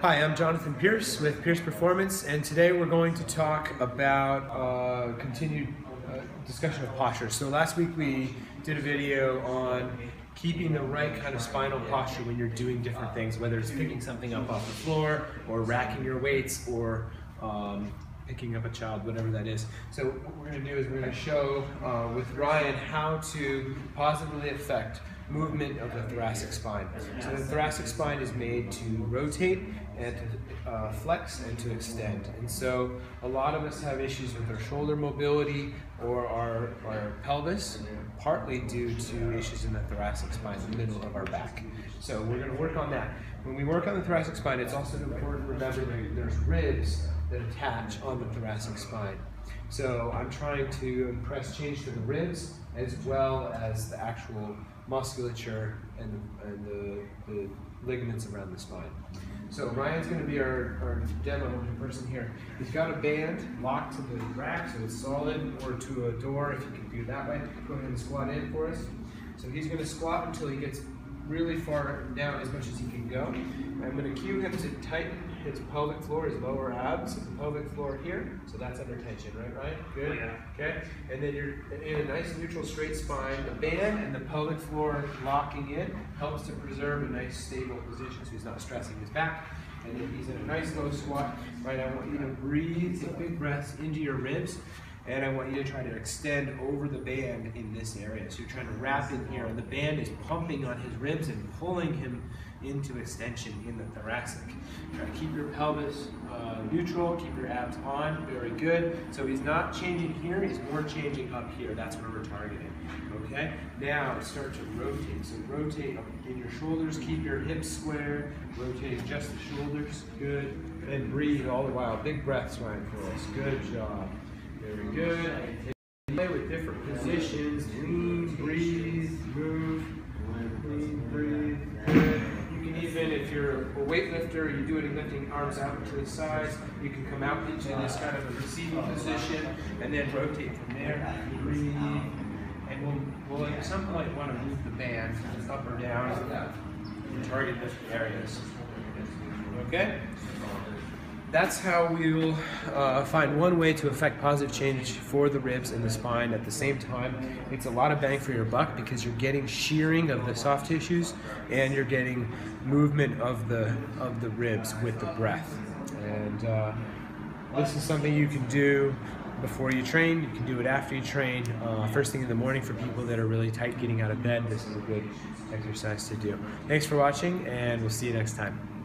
Hi, I'm Jonathan Pierce with Pierce Performance, and today we're going to talk about uh, continued uh, discussion of posture. So last week we did a video on keeping the right kind of spinal posture when you're doing different things, whether it's picking something up off the floor, or racking your weights, or um, picking up a child, whatever that is. So what we're going to do is we're going to show uh, with Ryan how to positively affect movement of the thoracic spine. So the thoracic spine is made to rotate and to uh, flex and to extend. And so a lot of us have issues with our shoulder mobility or our, our pelvis, partly due to issues in the thoracic spine, the middle of our back. So we're going to work on that. When we work on the thoracic spine, it's also important to remember that there's ribs that attach on the thoracic spine. So I'm trying to impress change to the ribs as well as the actual musculature and the, and the, the ligaments around the spine. So Ryan's going to be our, our demo person here. He's got a band locked to the rack so it's solid or to a door if you can do that way. Go ahead and squat in for us. So he's going to squat until he gets really far down as much as he can go. I'm going to cue him to tighten his pelvic floor, his lower abs, the pelvic floor here. So that's under tension, right, Ryan? Good. Yeah. Okay. And then you're in a nice neutral straight spine. The band and the pelvic floor locking in helps to preserve a nice stable position so he's not stressing his back. And then he's in a nice low squat. Right, I want you to breathe, big breaths into your ribs. And I want you to try to extend over the band in this area. So you're trying to wrap in here, and the band is pumping on his ribs and pulling him into extension in the thoracic. Try to keep your pelvis uh, neutral, keep your abs on, very good. So he's not changing here, he's more changing up here. That's where we're targeting. Okay? Now start to rotate. So rotate in your shoulders, keep your hips square, rotate just the shoulders. Good. And breathe all the while. Big breaths, Ryan, for us. Good job. Very good. Play with different positions. Lean, breathe, move. Lean, breathe. Good. You can even, if you're a weightlifter, you do it in lifting arms out to the sides. You can come out into this kind of a receiving position and then rotate from there. Breathe. And we'll, we'll at some point want to move the band up or down and target different areas. Okay? That's how we'll uh, find one way to affect positive change for the ribs and the spine at the same time. It's a lot of bang for your buck because you're getting shearing of the soft tissues and you're getting movement of the of the ribs with the breath. And uh, this is something you can do before you train. You can do it after you train. Uh, first thing in the morning for people that are really tight getting out of bed. This is a good exercise to do. Thanks for watching, and we'll see you next time.